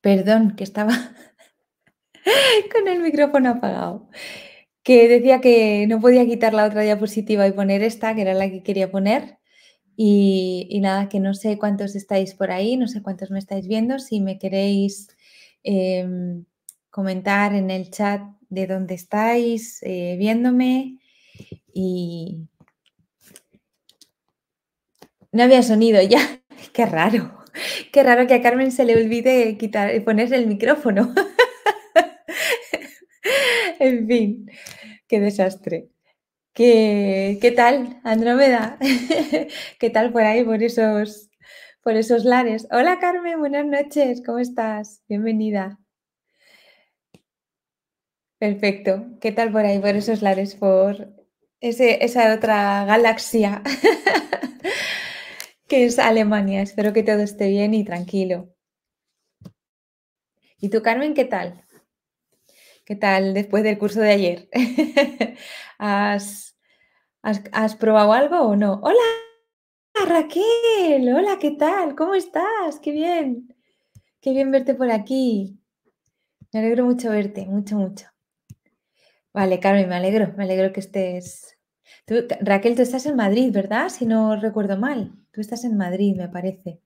Perdón, que estaba con el micrófono apagado. Que decía que no podía quitar la otra diapositiva y poner esta, que era la que quería poner. Y, nada, que no sé cuántos estáis por ahí, no sé cuántos me estáis viendo. Si me queréis em, comentar en el chat de dónde estáis eh, viéndome. Y no había sonido ya. Qué raro. Qué raro que a Carmen se le olvide quitar y ponerse el micrófono. en fin, qué desastre. ¿Qué, qué tal, Andrómeda? ¿Qué tal por ahí, por esos, por esos lares? Hola, Carmen, buenas noches, ¿cómo estás? Bienvenida. Perfecto. ¿Qué tal por ahí, por esos lares, por ese, esa otra galaxia? Que es Alemania. Espero que todo esté bien y tranquilo. ¿Y tú, Carmen, qué tal? ¿Qué tal después del curso de ayer? ¿Has, has, probado algo o no? Hola, Raquel. Hola, ¿qué tal? ¿Cómo estás? Qué bien. Qué bien verte por aquí. Me alegro mucho verte, mucho, mucho. Vale, Carmen, me alegro, me alegro que estés. Raquel, tú estás en Madrid, ¿verdad? Si no recuerdo mal. Tú estás en Madrid, me parece.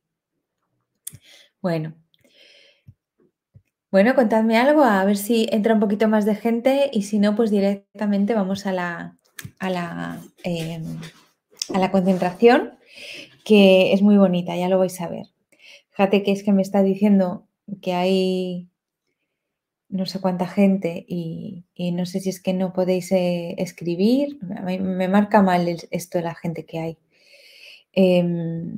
Bueno. Bueno, contadme algo, a ver si entra un poquito más de gente y si no, pues directamente vamos a la, a la, em, a la concentración, que es muy bonita, ya lo vais a ver. Fíjate que es que me está diciendo que hay no sé cuánta gente y, no sé si es que no podéis eh, escribir. Me, marca mal esto de la gente que hay. Em,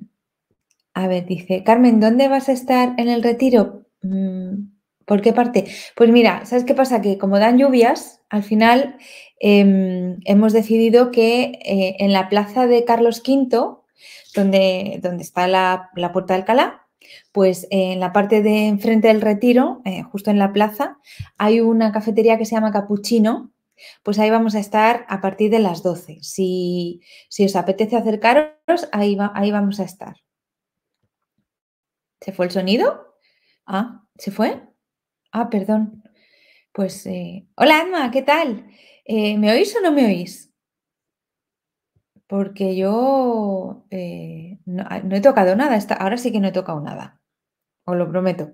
a ver, dice, Carmen, ¿dónde vas a estar en el retiro? Mm, ¿Por qué parte? Pues mira, ¿sabes qué pasa? Que como dan lluvias, al final em, hemos decidido que eh, en la plaza de Carlos V, donde, donde está la, la Puerta de Alcalá, pues en la parte de enfrente del retiro, eh, justo en la plaza, hay una cafetería que se llama Capuchino. Pues ahí vamos a estar a partir de las 12. Si, os apetece acercaros, ahí, ahí vamos a estar. ¿Se fue el sonido? Ah, ¿se fue? Ah, perdón. Pues, eh, hola Alma, ¿qué tal? Eh, ¿Me oís o no me oís? Porque yo ah, no, he tocado nada. ahora sí que no he tocado nada. Os lo prometo.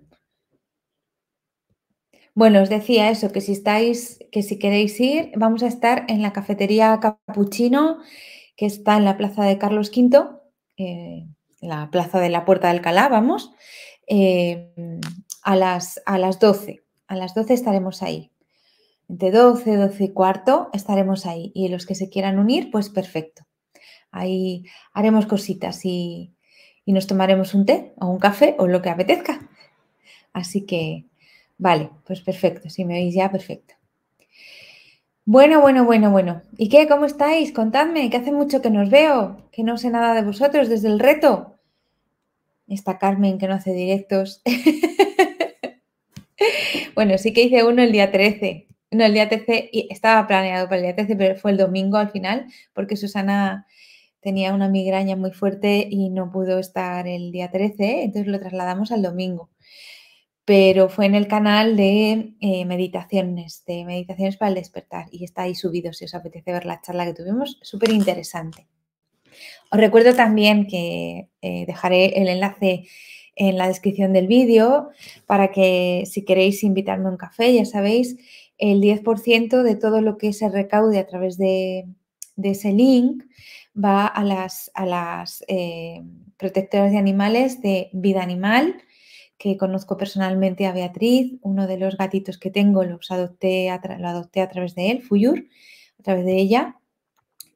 Bueno, os decía eso, que si estáis, que si queréis ir, vamos a estar en la cafetería Capuchino, que está en la plaza de Carlos V, eh, la plaza de la Puerta de Alcalá, vamos, eh, a, las, a las 12. A las 12 estaremos ahí. Entre 12, 12 y cuarto estaremos ahí. Y los que se quieran unir, pues perfecto. Ahí haremos cositas y, y nos tomaremos un té o un café o lo que apetezca. Así que, vale, pues perfecto. Si me oís ya, perfecto. Bueno, bueno, bueno, bueno. ¿Y qué? ¿Cómo estáis? Contadme, que hace mucho que nos veo, que no sé nada de vosotros desde el reto. Esta Carmen que no hace directos. bueno, sí que hice uno el día 13. No, el día 13, y estaba planeado para el día 13, pero fue el domingo al final, porque Susana tenía una migraña muy fuerte y no pudo estar el día 13, entonces lo trasladamos al domingo. Pero fue en el canal de eh, meditaciones, de meditaciones para el despertar, y está ahí subido si os apetece ver la charla que tuvimos, súper interesante. Os recuerdo también que eh, dejaré el enlace en la descripción del vídeo para que si queréis invitarme a un café, ya sabéis, el 10% de todo lo que se recaude a través de, de ese link va a las, a las eh, protectoras de animales de vida animal, que conozco personalmente a Beatriz, uno de los gatitos que tengo los adopté lo adopté a través de él, Fuyur, a través de ella,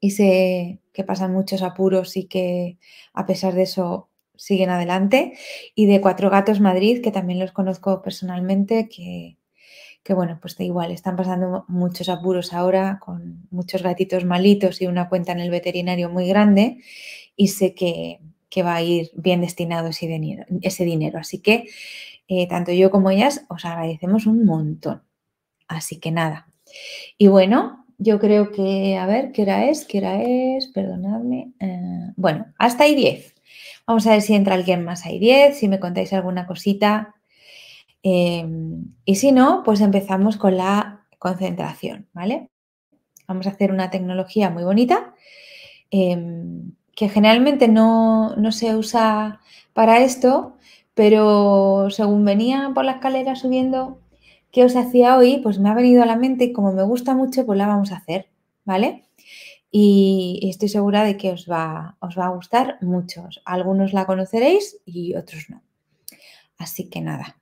y sé que pasan muchos apuros y que a pesar de eso siguen adelante. Y de Cuatro Gatos Madrid, que también los conozco personalmente, que que bueno, pues da igual, están pasando muchos apuros ahora con muchos gatitos malitos y una cuenta en el veterinario muy grande y sé que, va a ir bien destinado ese dinero. Ese dinero. Así que eh, tanto yo como ellas os agradecemos un montón. Así que nada. Y bueno, yo creo que, a ver, ¿qué hora es? ¿Qué hora es? Perdonadme. Eh, bueno, hasta ahí 10. Vamos a ver si entra alguien más ahí 10, si me contáis alguna cosita Em, y si no, pues empezamos con la concentración, ¿vale? Vamos a hacer una tecnología muy bonita em, que generalmente no, no, se usa para esto, pero según venía por la escalera subiendo, ¿qué os hacía hoy? Pues me ha venido a la mente y como me gusta mucho, pues la vamos a hacer, ¿vale? Y, estoy segura de que os va, os va a gustar mucho. Algunos la conoceréis y otros no. Así que nada.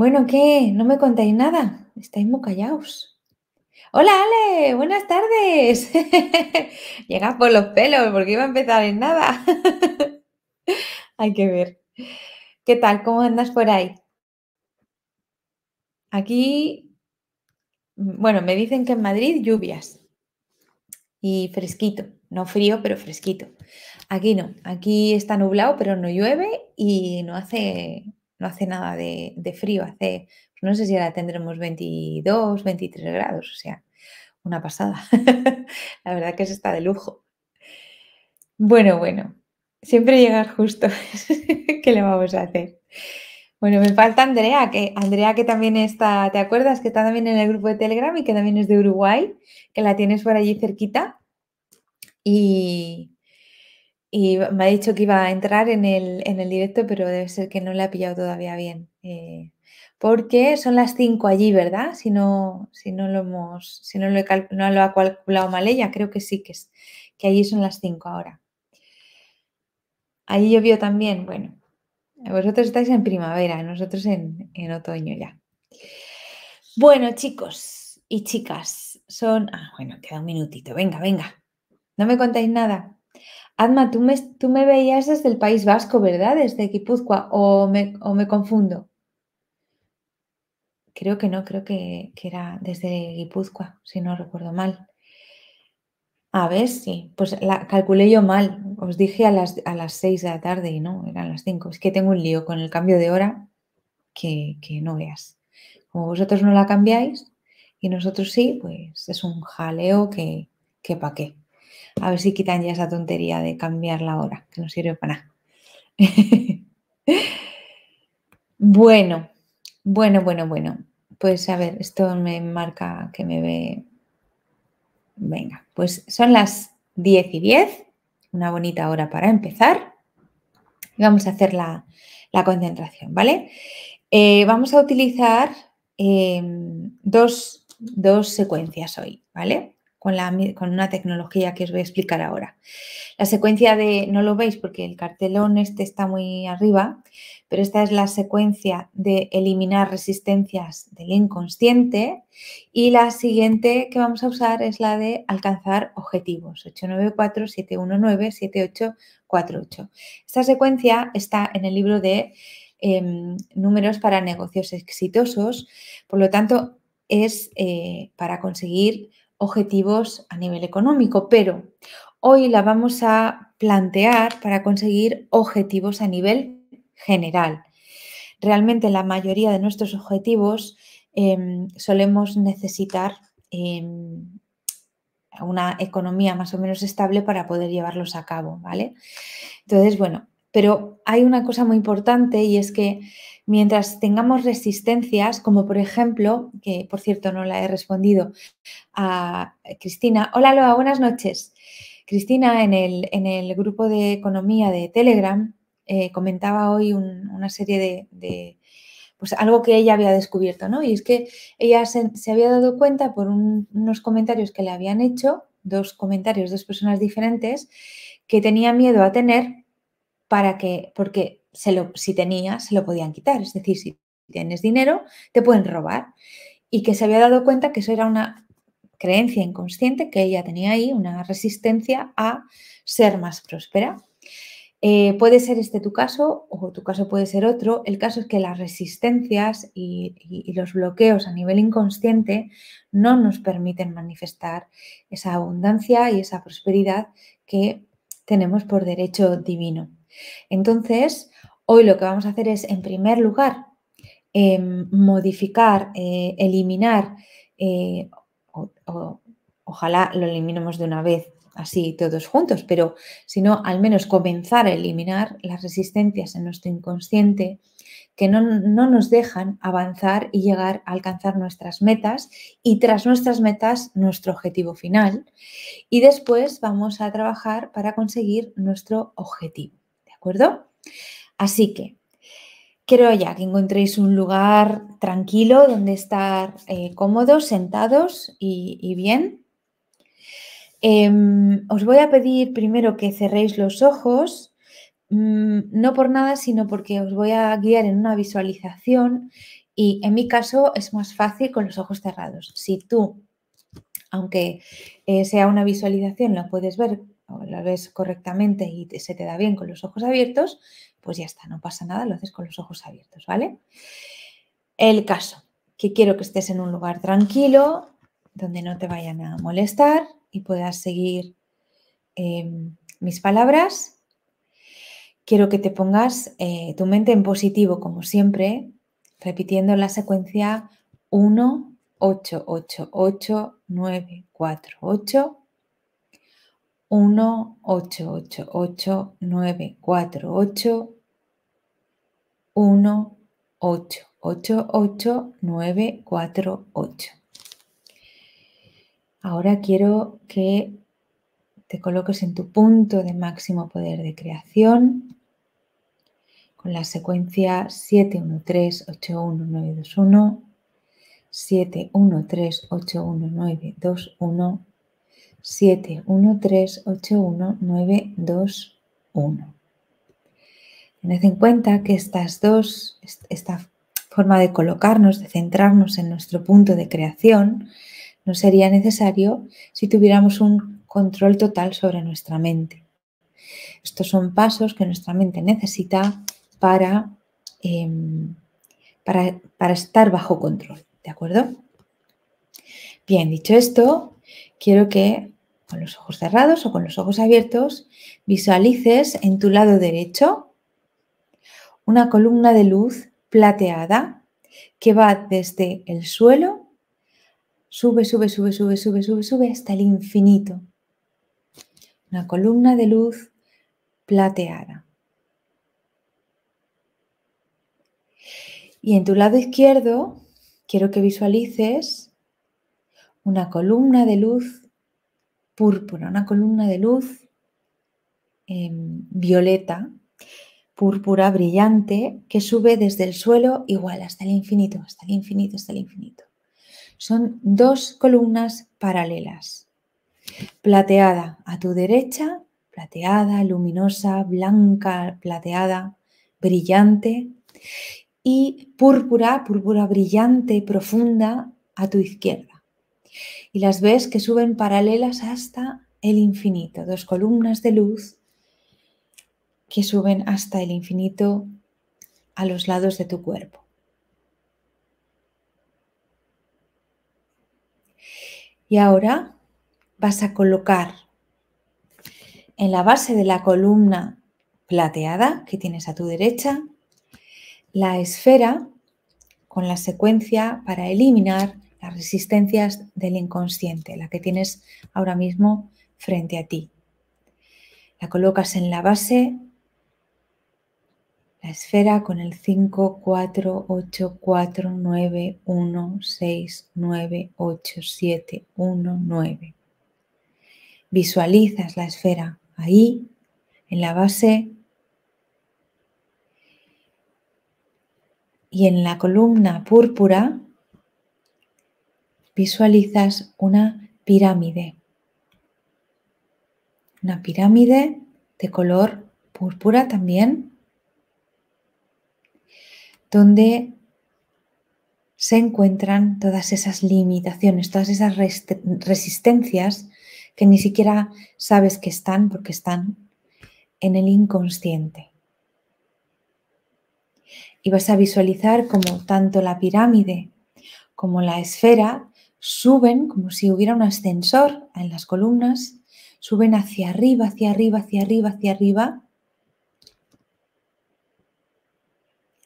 Bueno, ¿qué? ¿No me contáis nada? Estáis muy callados. Hola Ale, buenas tardes. Llega por los pelos porque iba a empezar en nada. Hay que ver. ¿Qué tal? ¿Cómo andas por ahí? Aquí, bueno, me dicen que en Madrid lluvias y fresquito, no frío, pero fresquito. Aquí no, aquí está nublado, pero no llueve y no hace, no hace nada de, frío, hace, pues no sé si ahora tendremos 22, 23 grados, o sea, una pasada. La verdad que se está de lujo. Bueno, bueno, siempre llegar justo. ¿Qué le vamos a hacer? Bueno, me falta Andrea, que Andrea que también está, ¿te acuerdas? Que está también en el grupo de Telegram y que también es de Uruguay, que la tienes por allí cerquita. Y, y me ha dicho que iba a entrar en el, en el directo, pero debe ser que no le ha pillado todavía bien. Eh, porque son las 5 allí, ¿verdad? Si no, si no lo hemos, si no lo, no lo ha calculado mal ella, creo que sí, que, es, que allí son las 5 ahora. Allí llovió también, bueno. Vosotros estáis en primavera, nosotros en, en otoño ya. Bueno, chicos y chicas, son. Ah, bueno, queda un minutito. Venga, venga. No me contáis nada. Adma, tú me, tú me veías desde el País Vasco, ¿verdad? Desde Guipúzcoa, o me, o me confundo. Creo que no, creo que, era desde Guipúzcoa, si no recuerdo mal. A ver, sí, pues la calculé yo mal. Os dije a las, a las 6 de la tarde y no, eran las 5. Es que tengo un lío con el cambio de hora que, no veas. Como vosotros no la cambiáis y nosotros sí, pues es un jaleo que, que pa' qué. A ver si quitan ya esa tontería de cambiar la hora, que no sirve para nada. bueno, bueno, bueno, bueno. Pues a ver, esto me marca que me ve. Venga, pues son las 10 y 10, una bonita hora para empezar. Y vamos a hacer la, concentración, ¿vale? Eh, vamos a utilizar em, dos, dos secuencias hoy, ¿vale? Con, una tecnología que os voy a explicar ahora. La secuencia de, no lo veis porque el cartelón este está muy arriba, pero esta es la secuencia de eliminar resistencias del inconsciente y la siguiente que vamos a usar es la de alcanzar objetivos, 894-719-7848. Esta secuencia está en el libro de em, números para negocios exitosos, por lo tanto es eh, para conseguir objetivos a nivel económico, pero hoy la vamos a plantear para conseguir objetivos a nivel general. Realmente la mayoría de nuestros objetivos em, solemos necesitar em, una economía más o menos estable para poder llevarlos a cabo, ¿vale? Entonces, bueno, pero hay una cosa muy importante y es que Mientras tengamos resistencias, como por ejemplo, que por cierto no la he respondido a Cristina. Hola Loa, buenas noches. Cristina en el, en el grupo de economía de Telegram eh, comentaba hoy una serie de, pues algo que ella había descubierto, ¿no? Y es que ella se, había dado cuenta por unos comentarios que le habían hecho, dos comentarios, dos personas diferentes, que tenía miedo a tener para que, porque si tenía, se lo podían quitar. Es decir, si tienes dinero, te pueden robar. Y que se había dado cuenta que eso era una creencia inconsciente que ella tenía ahí, una resistencia a ser más próspera. Eh, puede ser este tu caso o tu caso puede ser otro. El caso es que las resistencias y, los bloqueos a nivel inconsciente no nos permiten manifestar esa abundancia y esa prosperidad que tenemos por derecho divino. Entonces, Hoy lo que vamos a hacer es, en primer lugar, em, modificar, eh, eliminar, eh, ojalá lo eliminemos de una vez así todos juntos, pero si no, al menos comenzar a eliminar las resistencias en nuestro inconsciente que no, nos dejan avanzar y llegar a alcanzar nuestras metas y tras nuestras metas nuestro objetivo final. Y después vamos a trabajar para conseguir nuestro objetivo. ¿De acuerdo? Así que quiero ya que encontréis un lugar tranquilo donde estar eh, cómodos, sentados y bien. Em, os voy a pedir primero que cerréis los ojos, mm, no por nada, sino porque os voy a guiar en una visualización y en mi caso es más fácil con los ojos cerrados. Si tú, aunque eh, sea una visualización, lo puedes ver o lo ves correctamente y se te da bien con los ojos abiertos, pues ya está, no pasa nada, lo haces con los ojos abiertos, ¿vale? El caso, que quiero que estés en un lugar tranquilo, donde no te vayan a molestar, y puedas seguir em, mis palabras. Quiero que te pongas eh, tu mente en positivo, como siempre, repitiendo la secuencia 1, 8, 8, 8, 9, 4, 8. 1, 8, 8, 8, 9, 4, 8. 1, 8, 8, 8, 9, 4, 8. Ahora quiero que te coloques en tu punto de máximo poder de creación con la secuencia 7138191 7138191 7138191 Tened en cuenta que estas dos, esta forma de colocarnos, de centrarnos en nuestro punto de creación, no sería necesario si tuviéramos un control total sobre nuestra mente. Estos son pasos que nuestra mente necesita para, em, para, para estar bajo control. ¿De acuerdo? Bien, dicho esto, quiero que con los ojos cerrados o con los ojos abiertos visualices en tu lado derecho una columna de luz plateada que va desde el suelo Sube, sube, sube, sube, sube, sube, sube hasta el infinito. Una columna de luz plateada. Y en tu lado izquierdo quiero que visualices una columna de luz púrpura, una columna de luz em, violeta, púrpura brillante, que sube desde el suelo igual hasta el infinito, hasta el infinito, hasta el infinito son dos columnas paralelas. Plateada a tu derecha, plateada, luminosa, blanca, plateada, brillante. Y púrpura, púrpura brillante, profunda a tu izquierda. Y las ves que suben paralelas hasta el infinito. Dos columnas de luz que suben hasta el infinito a los lados de tu cuerpo. Y ahora vas a colocar en la base de la columna plateada que tienes a tu derecha la esfera con la secuencia para eliminar las resistencias del inconsciente, la que tienes ahora mismo frente a ti. La colocas en la base la esfera con el 5, 4, 8, 4, 9, 1, 6, 9, 8, 7, 1, 9. Visualizas la esfera ahí, en la base y en la columna púrpura visualizas una pirámide. Una pirámide de color púrpura también donde se encuentran todas esas limitaciones, todas esas resistencias que ni siquiera sabes que están porque están en el inconsciente. Y vas a visualizar como tanto la pirámide como la esfera suben como si hubiera un ascensor en las columnas, suben hacia arriba, hacia arriba, hacia arriba, hacia arriba,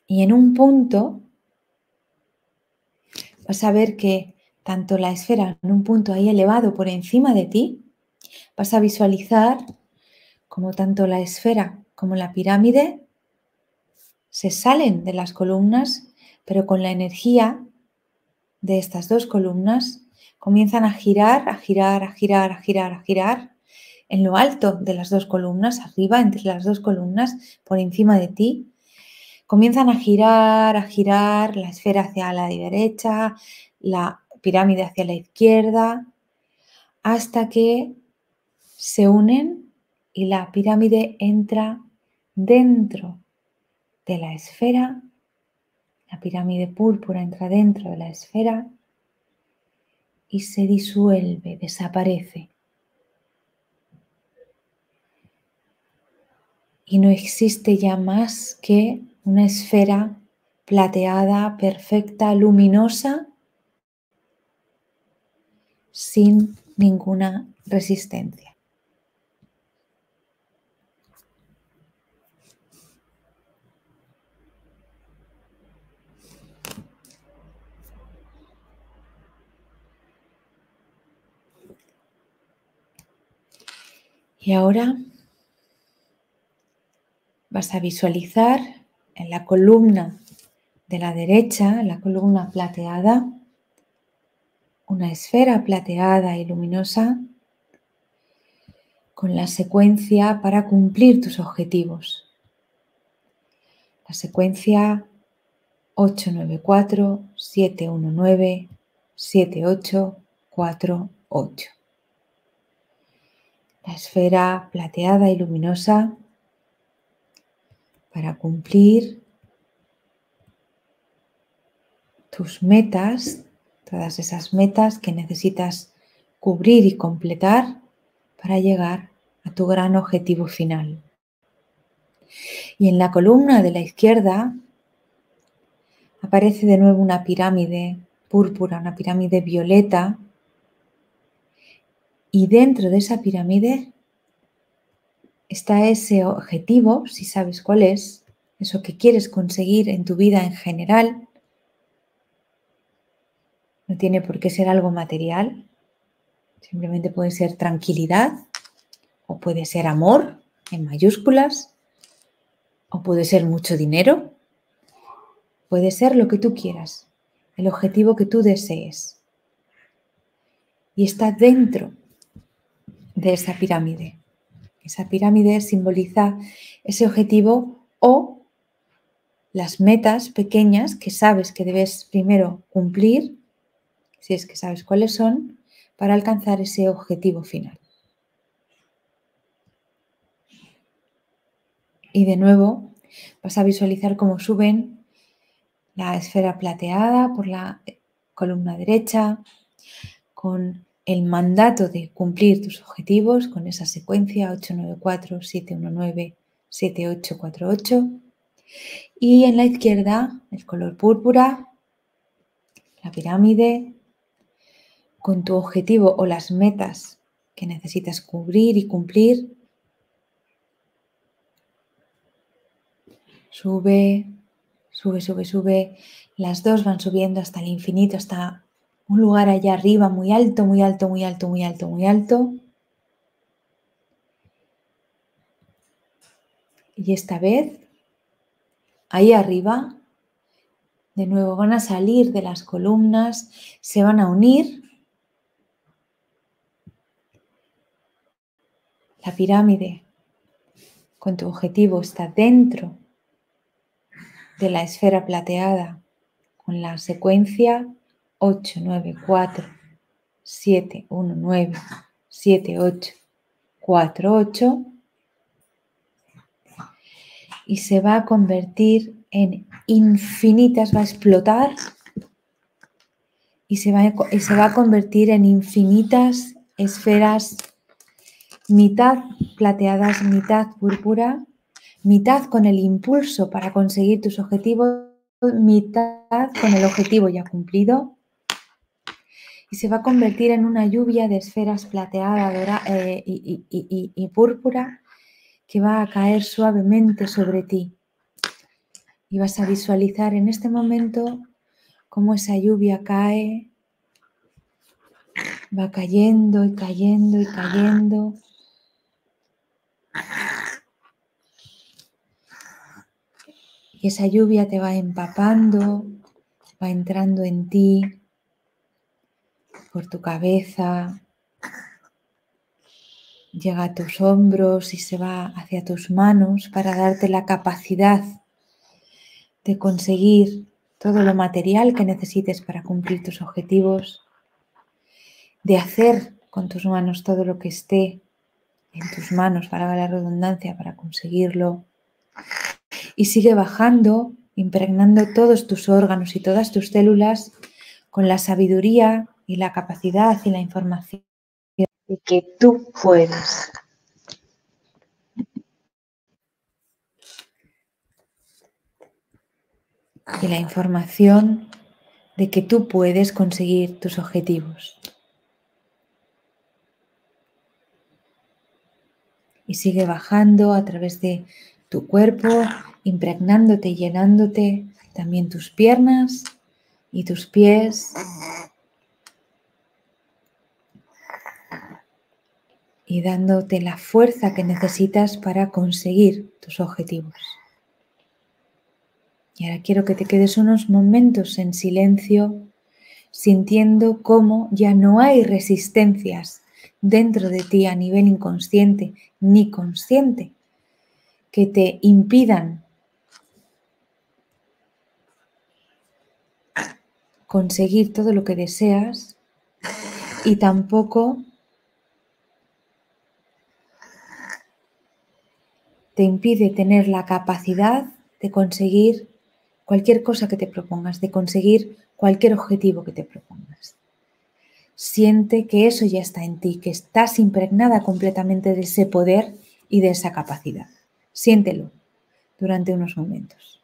Y en un punto vas a ver que tanto la esfera en un punto ahí elevado por encima de ti, vas a visualizar como tanto la esfera como la pirámide se salen de las columnas, pero con la energía de estas dos columnas comienzan a girar, a girar, a girar, a girar, a girar en lo alto de las dos columnas, arriba entre las dos columnas, por encima de ti. Comienzan a girar, a girar la esfera hacia la derecha, la pirámide hacia la izquierda, hasta que se unen y la pirámide entra dentro de la esfera, la pirámide púrpura entra dentro de la esfera y se disuelve, desaparece. Y no existe ya más que una esfera plateada, perfecta, luminosa, sin ninguna resistencia. Y ahora vas a visualizar en la columna de la derecha, la columna plateada, una esfera plateada y luminosa con la secuencia para cumplir tus objetivos. La secuencia 894 719 7848 la esfera plateada y luminosa para cumplir tus metas, todas esas metas que necesitas cubrir y completar para llegar a tu gran objetivo final. Y en la columna de la izquierda aparece de nuevo una pirámide púrpura, una pirámide violeta y dentro de esa pirámide está ese objetivo, si sabes cuál es, eso que quieres conseguir en tu vida en general. No tiene por qué ser algo material, simplemente puede ser tranquilidad o puede ser amor en mayúsculas o puede ser mucho dinero, puede ser lo que tú quieras, el objetivo que tú desees. Y está dentro de esa pirámide. Esa pirámide simboliza ese objetivo o las metas pequeñas que sabes que debes primero cumplir, si es que sabes cuáles son, para alcanzar ese objetivo final. Y de nuevo vas a visualizar cómo suben la esfera plateada por la columna derecha, con el mandato de cumplir tus objetivos con esa secuencia 894-719-7848. Y en la izquierda, el color púrpura, la pirámide, con tu objetivo o las metas que necesitas cubrir y cumplir. Sube, sube, sube, sube. Las dos van subiendo hasta el infinito, hasta un lugar allá arriba muy alto, muy alto, muy alto, muy alto, muy alto. Y esta vez, ahí arriba, de nuevo van a salir de las columnas, se van a unir. La pirámide con tu objetivo está dentro de la esfera plateada con la secuencia 8, 9, 4, 7, 1, 9, 7, 8, 4, 8 y se va a convertir en infinitas, va a explotar. Y se va a, se va a convertir en infinitas esferas, mitad plateadas, mitad púrpura, mitad con el impulso para conseguir tus objetivos, mitad con el objetivo ya cumplido y se va a convertir en una lluvia de esferas plateada eh, y, púrpura que va a caer suavemente sobre ti. Y vas a visualizar en este momento cómo esa lluvia cae, va cayendo y cayendo y cayendo. Y esa lluvia te va empapando, va entrando en ti, por tu cabeza, llega a tus hombros y se va hacia tus manos para darte la capacidad de conseguir todo lo material que necesites para cumplir tus objetivos, de hacer con tus manos todo lo que esté en tus manos, para la redundancia, para conseguirlo. Y sigue bajando, impregnando todos tus órganos y todas tus células con la sabiduría y la capacidad y la información de que tú puedes. Y la información de que tú puedes conseguir tus objetivos. Y sigue bajando a través de tu cuerpo, impregnándote y llenándote también tus piernas y tus pies y dándote la fuerza que necesitas para conseguir tus objetivos. Y ahora quiero que te quedes unos momentos en silencio, sintiendo cómo ya no hay resistencias dentro de ti a nivel inconsciente ni consciente que te impidan conseguir todo lo que deseas y tampoco te impide tener la capacidad de conseguir cualquier cosa que te propongas, de conseguir cualquier objetivo que te propongas. Siente que eso ya está en ti, que estás impregnada completamente de ese poder y de esa capacidad. Siéntelo durante unos momentos.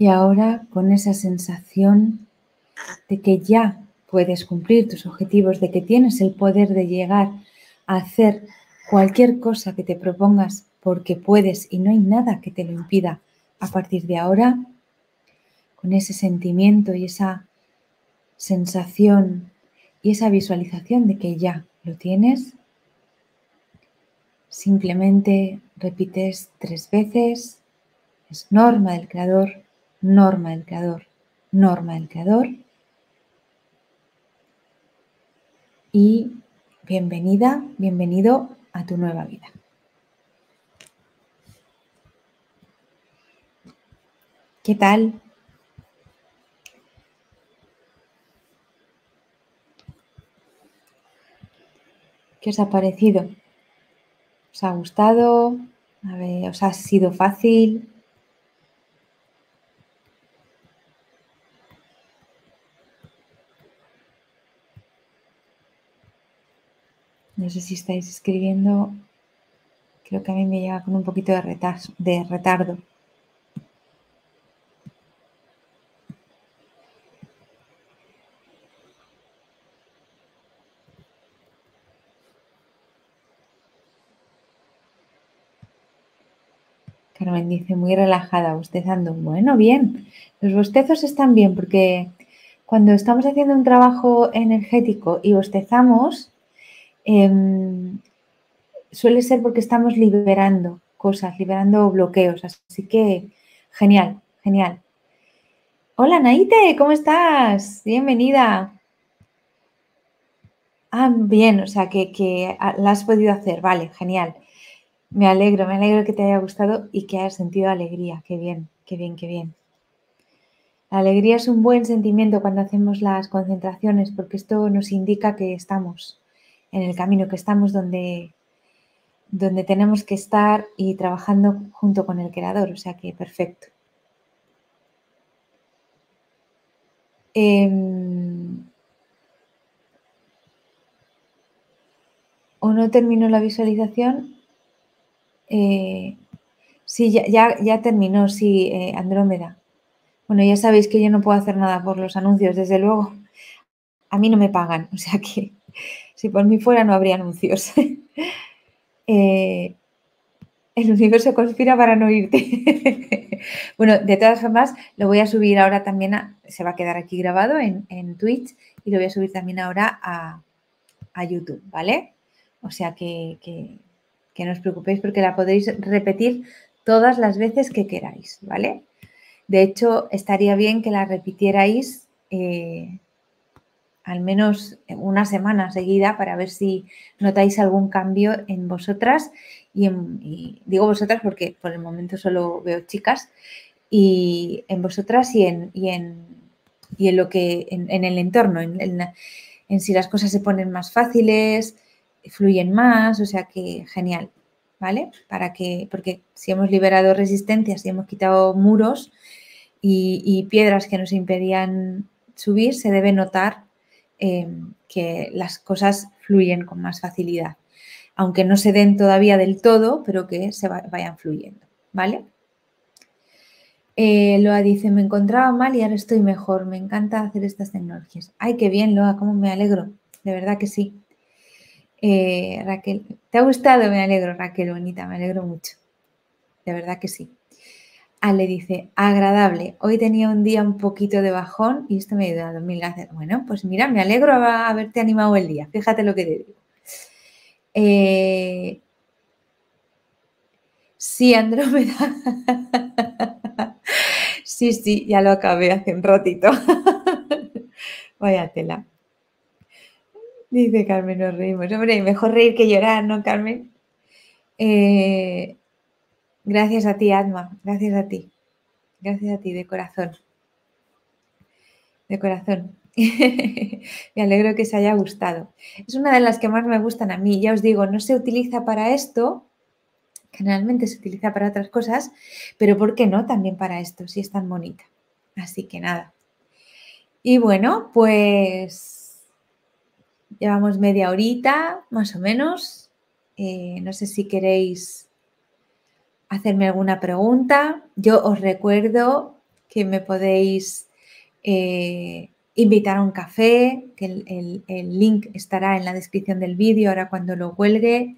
Y ahora con esa sensación de que ya puedes cumplir tus objetivos, de que tienes el poder de llegar a hacer cualquier cosa que te propongas porque puedes y no hay nada que te lo impida a partir de ahora, con ese sentimiento y esa sensación y esa visualización de que ya lo tienes, simplemente repites tres veces, es norma del creador, norma del creador, norma del creador. Y bienvenida, bienvenido a tu nueva vida. ¿Qué tal? ¿Qué os ha parecido? ¿Os ha gustado? ¿Os ha sido fácil? No sé si estáis escribiendo. Creo que a mí me llega con un poquito de, de retardo. Carmen dice, muy relajada, bostezando. Bueno, bien. Los bostezos están bien porque cuando estamos haciendo un trabajo energético y bostezamos, em, suele ser porque estamos liberando cosas, liberando bloqueos. Así que genial, genial. Hola Naite, ¿cómo estás? Bienvenida. Ah, bien, o sea que, que la has podido hacer, vale, genial. Me alegro, me alegro que te haya gustado y que hayas sentido alegría. Qué bien, qué bien, qué bien. La alegría es un buen sentimiento cuando hacemos las concentraciones porque esto nos indica que estamos en el camino, que estamos donde, donde tenemos que estar y trabajando junto con el creador. O sea que perfecto. Em, ¿O no terminó la visualización? Eh, sí, ya, ya, terminó, sí, eh, Andrómeda. Bueno, ya sabéis que yo no puedo hacer nada por los anuncios, desde luego. A mí no me pagan, o sea que si por mí fuera no habría anuncios. Eh, el universo conspira para no irte. bueno, de todas formas, lo voy a subir ahora también, se va a quedar aquí grabado en, Twitch y lo voy a subir también ahora a, YouTube, ¿vale? O sea que que no os preocupéis porque la podéis repetir todas las veces que queráis, ¿vale? De hecho, estaría bien que la repitierais eh, al menos una semana seguida para ver si notáis algún cambio en vosotras y, digo vosotras porque por el momento solo veo chicas y en vosotras y en, y en, lo que en, el entorno, en si las cosas se ponen más fáciles, fluyen más, o sea que genial, ¿vale? Para que, porque si hemos liberado resistencias, si hemos quitado muros y, piedras que nos impedían subir, se debe notar em, que las cosas fluyen con más facilidad, aunque no se den todavía del todo, pero que se vayan fluyendo, ¿vale? Eh, Loa dice, me encontraba mal y ahora estoy mejor. Me encanta hacer estas tecnologías. Ay, qué bien, Loa, cómo me alegro. De verdad que sí. Eh, Raquel, ¿te ha gustado? Me alegro, Raquel, bonita, me alegro mucho. De verdad que sí. Ale dice, agradable. Hoy tenía un día un poquito de bajón y esto me ha ayudado. Mil gracias. Bueno, pues mira, me alegro haberte animado el día. Fíjate lo que te digo. Eh, sí, Andrómeda. sí, sí, ya lo acabé hace un ratito. Vaya tela. Dice Carmen, nos reímos. Hombre, mejor reír que llorar, ¿no, Carmen? Eh, gracias a ti, Adma. Gracias a ti. Gracias a ti, de corazón. De corazón. me alegro que se haya gustado. Es una de las que más me gustan a mí. Ya os digo, no se utiliza para esto. Generalmente se utiliza para otras cosas, pero ¿por qué no? También para esto, si es tan bonita. Así que nada. Y bueno, pues Llevamos media horita, más o menos. Eh, no sé si queréis hacerme alguna pregunta. Yo os recuerdo que me podéis eh, invitar a un café, que el, el, link estará en la descripción del vídeo ahora cuando lo cuelgue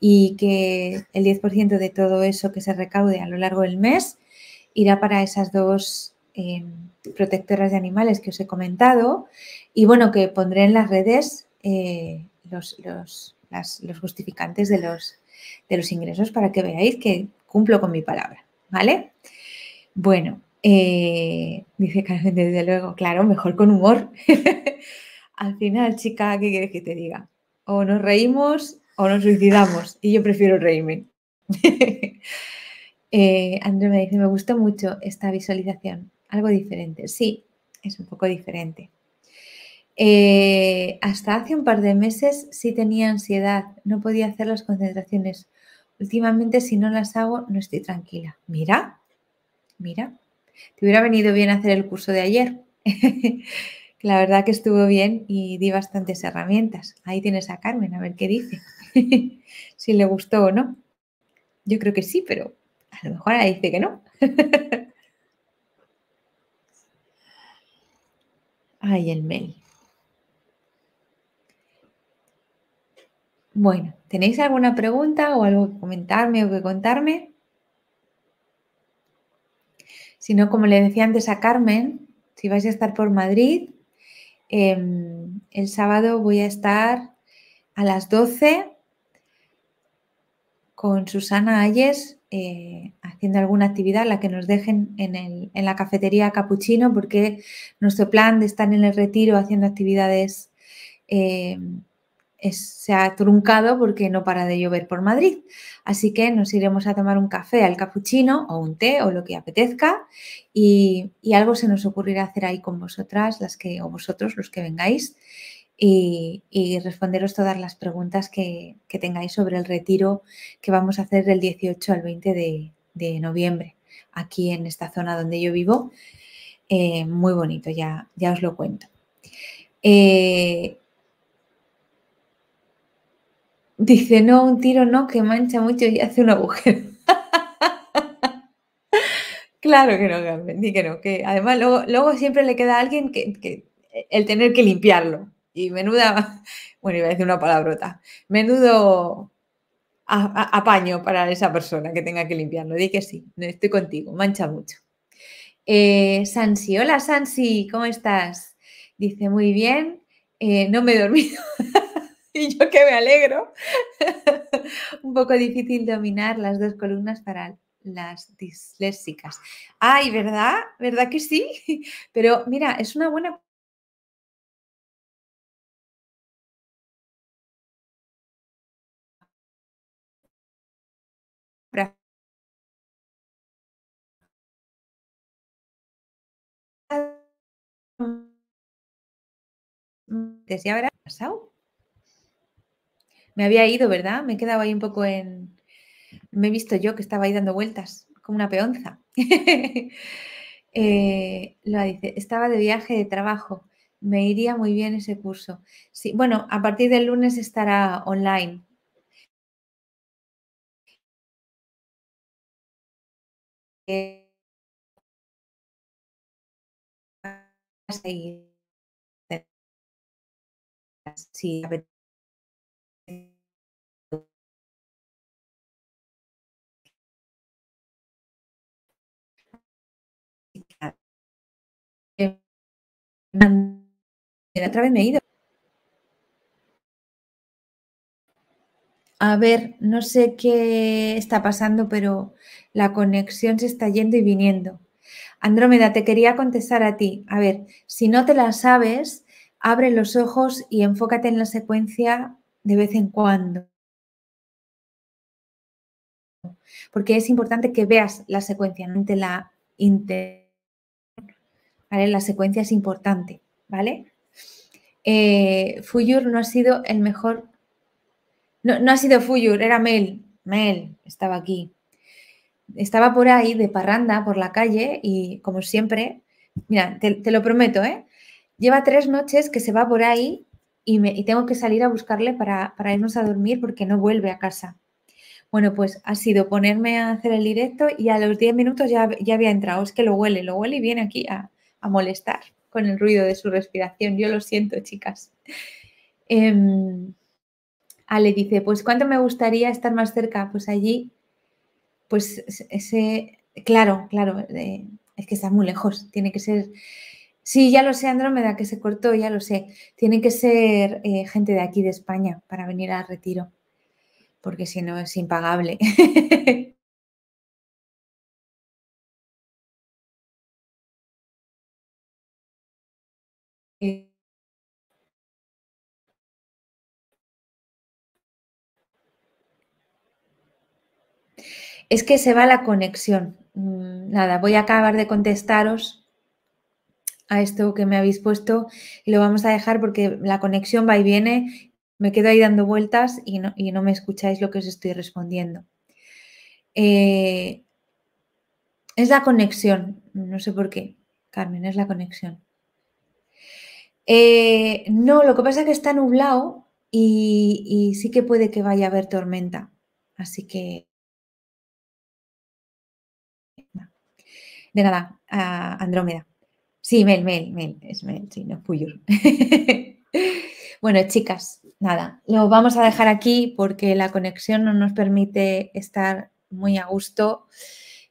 y que el 10% de todo eso que se recaude a lo largo del mes irá para esas dos eh, protectoras de animales que os he comentado y bueno, que pondré en las redes eh, los, justificantes de los, de los ingresos para que veáis que cumplo con mi palabra, ¿vale? Bueno, eh, dice Carmen, desde luego, claro, mejor con humor. Al final, chica, ¿qué quieres que te diga? O nos reímos o nos suicidamos y yo prefiero reírme. eh, me dice, me gustó mucho esta visualización, algo diferente. Sí, es un poco diferente. Eh, hasta hace un par de meses sí tenía ansiedad, no podía hacer las concentraciones. Últimamente si no las hago no estoy tranquila. Mira, mira, te hubiera venido bien hacer el curso de ayer. La verdad que estuvo bien y di bastantes herramientas. Ahí tienes a Carmen, a ver qué dice. si le gustó o no. Yo creo que sí, pero a lo mejor dice que no. Ay, el mail. Bueno, ¿tenéis alguna pregunta o algo que comentarme o que contarme? Si no, como le decía antes a Carmen, si vais a estar por Madrid, em, el sábado voy a estar a las 12 con Susana Ayes eh, haciendo alguna actividad, la que nos dejen en, la cafetería Capuchino, porque nuestro plan de estar en el retiro haciendo actividades se ha truncado porque no para de llover por Madrid. Así que nos iremos a tomar un café al capuchino o un té o lo que apetezca y, algo se nos ocurrirá hacer ahí con vosotras, las que, o vosotros, los que vengáis, y, responderos todas las preguntas que, tengáis sobre el retiro que vamos a hacer del 18 al 20 de, noviembre, aquí en esta zona donde yo vivo. Eh, muy bonito, ya, ya os lo cuento. Eh, Dice, no, un tiro no, que mancha mucho y hace un agujero. claro que no, Carmen, di que no, que además luego, siempre le queda a alguien que, el tener que limpiarlo. Y menuda, bueno, iba a decir una palabrota, menudo apaño para esa persona que tenga que limpiarlo. Di que sí, estoy contigo, mancha mucho. Eh, Sansi, hola Sansi, ¿cómo estás? Dice, muy bien, eh, no me he dormido. y yo que me alegro. Un poco difícil dominar las dos columnas para las disléxicas. Ay, ¿verdad? ¿Verdad que sí? Pero mira, es una buena ¿Te habrá pasado? Me había ido, ¿verdad? Me he quedado ahí un poco en... Me he visto yo que estaba ahí dando vueltas, como una peonza. eh, lo dice, estaba de viaje de trabajo. Me iría muy bien ese curso. Sí, bueno, a partir del lunes estará online. sí, A ver, no sé qué está pasando, pero la conexión se está yendo y viniendo. Andrómeda, te quería contestar a ti. A ver, si no te la sabes, abre los ojos y enfócate en la secuencia de vez en cuando. Porque es importante que veas la secuencia, no te la inter la secuencia es importante, ¿vale? Eh, Fuyur no ha sido el mejor. No, no ha sido Fuyur, era Mel. Mel estaba aquí. Estaba por ahí de parranda por la calle y, como siempre, mira, te, lo prometo, ¿eh? Lleva tres noches que se va por ahí y, me, tengo que salir a buscarle para, irnos a dormir porque no vuelve a casa. Bueno, pues ha sido ponerme a hacer el directo y a los diez minutos ya, ya había entrado. Es que lo huele, lo huele y viene aquí a, a molestar con el ruido de su respiración. Yo lo siento, chicas. Em, Ale dice, pues ¿cuánto me gustaría estar más cerca? Pues allí, pues ese, claro, claro, es que está muy lejos, tiene que ser, sí, ya lo sé, Andrómeda, que se cortó, ya lo sé, tiene que ser eh, gente de aquí de España para venir al retiro, porque si no es impagable. Es que se va la conexión. Mm, nada, voy a acabar de contestaros a esto que me habéis puesto y lo vamos a dejar porque la conexión va y viene. Me quedo ahí dando vueltas y no, me escucháis lo que os estoy respondiendo. Eh, es la conexión, no sé por qué, Carmen, es la conexión. Eh, no, lo que pasa es que está nublado y, sí que puede que vaya a haber tormenta. Así que... De nada, Andrómeda. Sí, Mel, Mel, Mel, sí, no bueno, chicas, nada, lo vamos a dejar aquí porque la conexión no nos permite estar muy a gusto.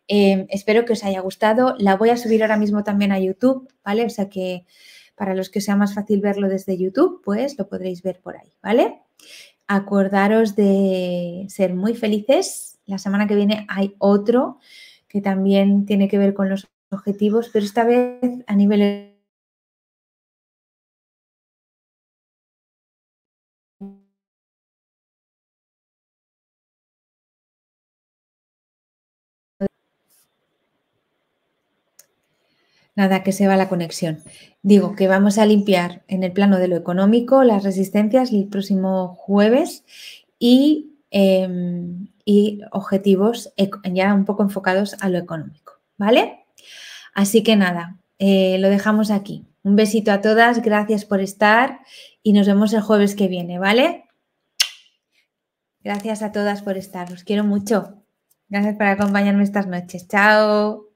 Em, espero que os haya gustado. La voy a subir ahora mismo también a YouTube, ¿vale? O sea que para los que sea más fácil verlo desde YouTube, pues lo podréis ver por ahí, ¿vale? Acordaros de ser muy felices. La semana que viene hay otro que también tiene que ver con los objetivos, pero esta vez a nivel Nada, que se va la conexión. Digo que vamos a limpiar en el plano de lo económico las resistencias el próximo jueves y, em, y objetivos ya un poco enfocados a lo económico, ¿vale? Así que nada, eh, lo dejamos aquí. Un besito a todas, gracias por estar y nos vemos el jueves que viene, ¿vale? Gracias a todas por estar, os quiero mucho. Gracias por acompañarme estas noches. Chao.